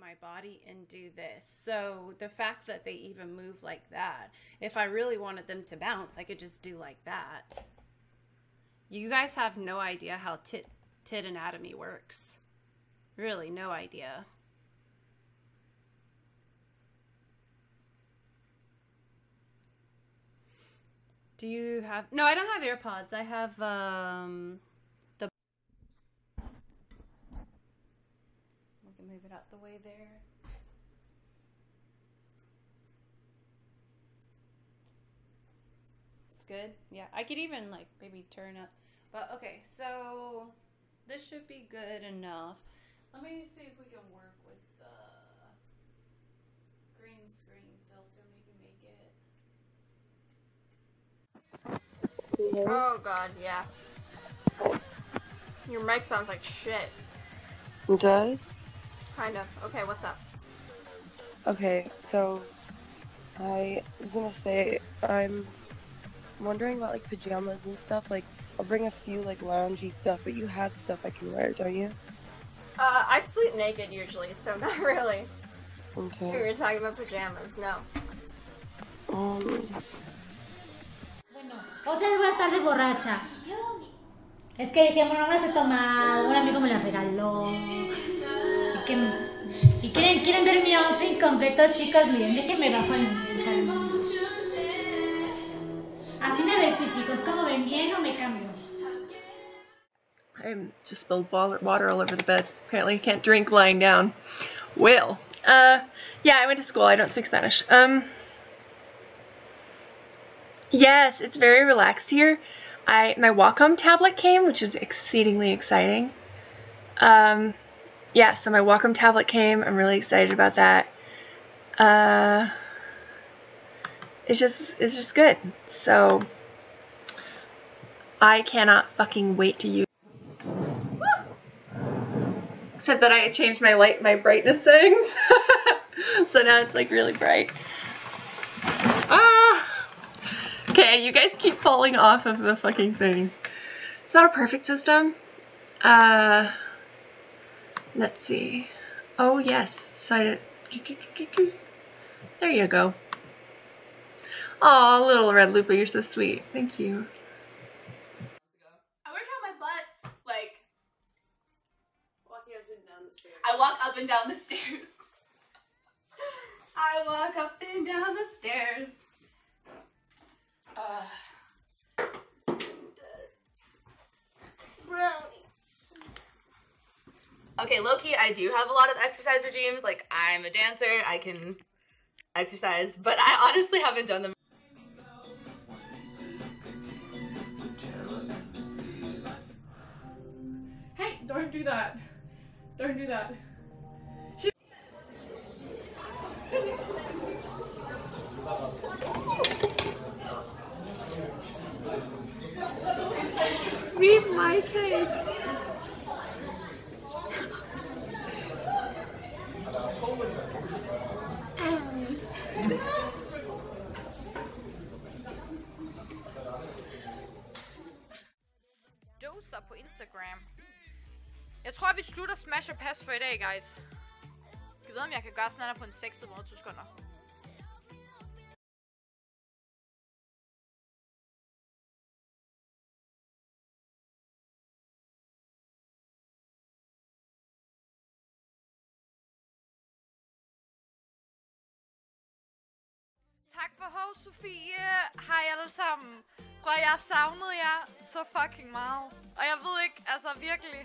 my body and do this. So the fact that they even move like that, if I really wanted them to bounce, I could just do like that. You guys have no idea how tit tit anatomy works. Really, no idea. Do you have No, I don't have AirPods. I have um the We can move it out the way there. It's good. Yeah, I could even like maybe turn up. But okay, so this should be good enough. Let me see if we can work with the green screen filter. Maybe make it. Oh god, yeah. Your mic sounds like shit. It does? Kind of. Okay, what's up? Okay, so I was gonna say I'm wondering about like pajamas and stuff. Like I'll bring a few like loungy stuff, but you have stuff I can wear, don't you? Uh, I sleep naked usually, so not really. Okay. We were talking about pajamas, no. Um, Bueno, otra vez voy a estar de borracha. Es que dije, bueno, me las he tomado, un amigo me las regaló. Y, quieren, quieren ver mi outfit completo, chicos, miren, déjenme bajo el, el. Así me vestí, chicos, ¿cómo ven? ¿Bien o me cambio? I just spilled water all over the bed. Apparently, I can't drink lying down. Well, uh, yeah, I went to school. I don't speak Spanish. Um, yes, it's very relaxed here. I my Wacom tablet came, which is exceedingly exciting. Um, yeah, so my Wacom tablet came. I'm really excited about that. Uh, it's just it's just good. So I cannot fucking wait to use. Except that I changed my light, my brightness settings. so now it's like really bright. Ah! Okay, you guys keep falling off of the fucking thing. It's not a perfect system. Uh, let's see. Oh yes, so I There you go. Aw, little red Lupa, you're so sweet. Thank you. I work out my butt like Walking up and down the stairs. I walk up and down the stairs. I walk up and down the stairs. Uh, brownie. Okay, Loki, I do have a lot of exercise regimes. Like, I'm a dancer, I can exercise, but I honestly haven't done them. Hey, don't do that. Don't do that. meet my cake. Instagram. Jeg tror, vi slutter Smash og Pass for i dag, guys. Jeg ved, om jeg kan gøre sådan her på en 6 sekunder. Tak for hov, Sofie. Hej alle sammen. Prøv, jeg har savnet jer så fucking meget. Og jeg ved ikke, altså virkelig,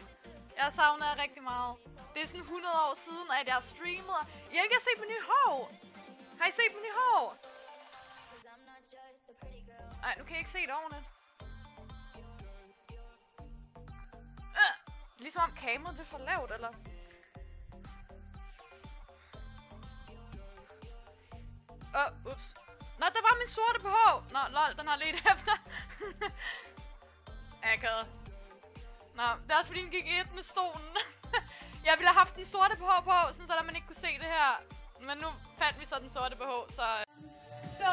jeg savner jer rigtig meget. Det er sådan 100 år siden, at jeg streamede. I har ikke set min nye hår. Har I set min nye hår? Nej, nu kan jeg ikke se det ordentligt. Øh, ligesom om kameraet det er for lavt, eller? Åh, oh, ups. Nå, der var min sorte BH! Nå, lol, den har let efter. Akavet. Nå, det er også fordi, den gik et med stolen. jeg ville have haft den sorte BH på, sådan så der man ikke kunne se det her. Men nu fandt vi så den sorte BH, så... Øh. So,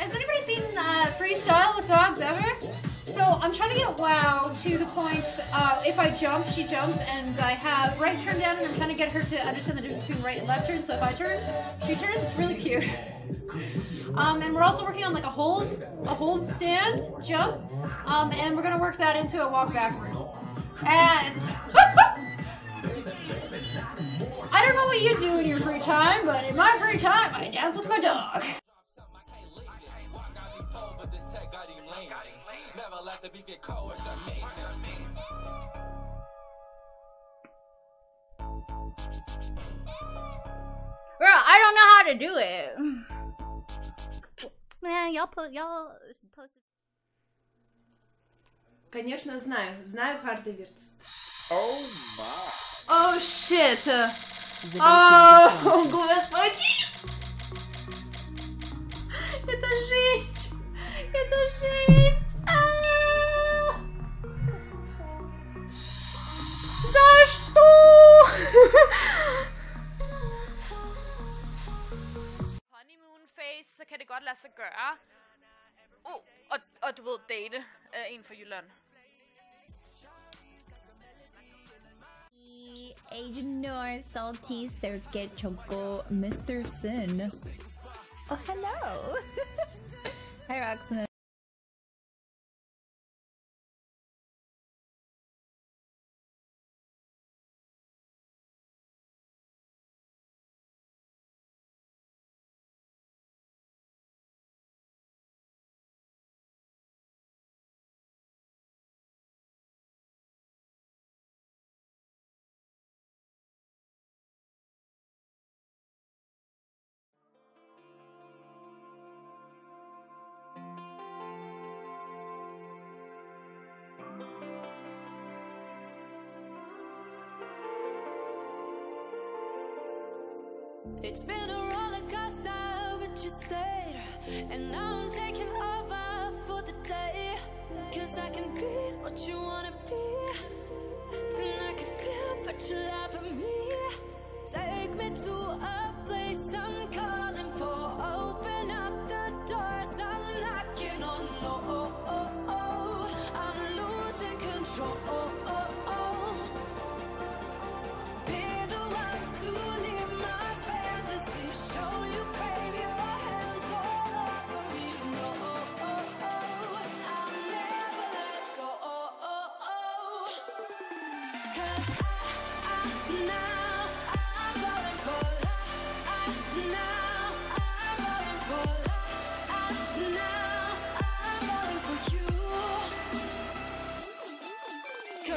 has anybody seen uh, freestyle with dogs ever? So I'm trying to get WoW to the point, uh, if I jump, she jumps, and I have right turn down, and I'm trying to get her to understand the difference between right and left turn, so if I turn, she turns, it's really cute. Um, and we're also working on like a hold, a hold stand, jump, um, and we're gonna work that into a walk backward. And I don't know what you do in your free time, but in my free time, I dance with my dog. Bro, I don't know how to do it. Man, y'all put y'all posted. Конечно, знаю. Знаю Хардеверт. Oh shit! Oh, господи! Это жесть! Это жесть! En fra Jylland. Agent Noir, Salty, Circuit, Choco, Mr. Sin. Oh, hello. Hi, Roxanne. It's been a roller coaster, but you stayed. And now I'm taking over for the day. Cause I can be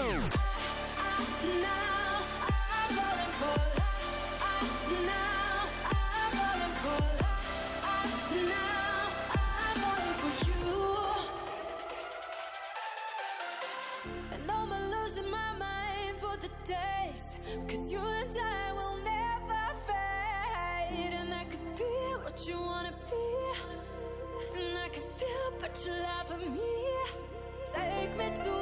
love. For me. Take me to